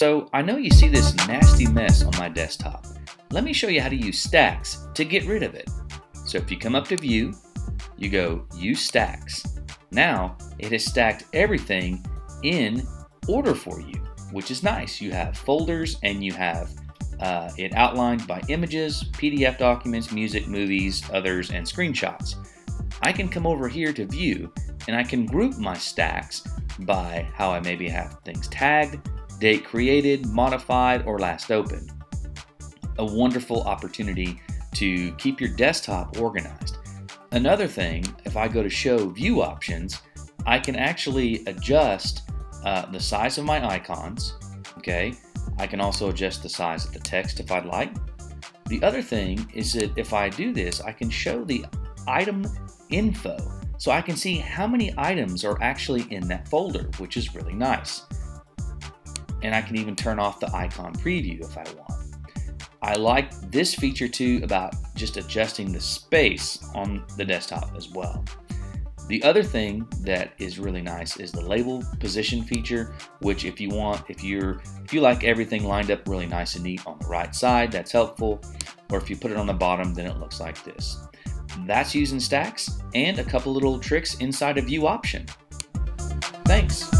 So I know you see this nasty mess on my desktop. Let me show you how to use stacks to get rid of it. So if you come up to view, you go use stacks. Now it has stacked everything in order for you, which is nice. You have folders and you have uh, it outlined by images, PDF documents, music, movies, others, and screenshots. I can come over here to view and I can group my stacks by how I maybe have things tagged, date created, modified, or last opened. A wonderful opportunity to keep your desktop organized. Another thing, if I go to show view options, I can actually adjust uh, the size of my icons, okay? I can also adjust the size of the text if I'd like. The other thing is that if I do this, I can show the item info. So I can see how many items are actually in that folder, which is really nice. And I can even turn off the icon preview if I want. I like this feature too about just adjusting the space on the desktop as well. The other thing that is really nice is the label position feature, which if you want, if you're if you like everything lined up really nice and neat on the right side, that's helpful. Or if you put it on the bottom, then it looks like this. That's using stacks and a couple little tricks inside of view option. Thanks.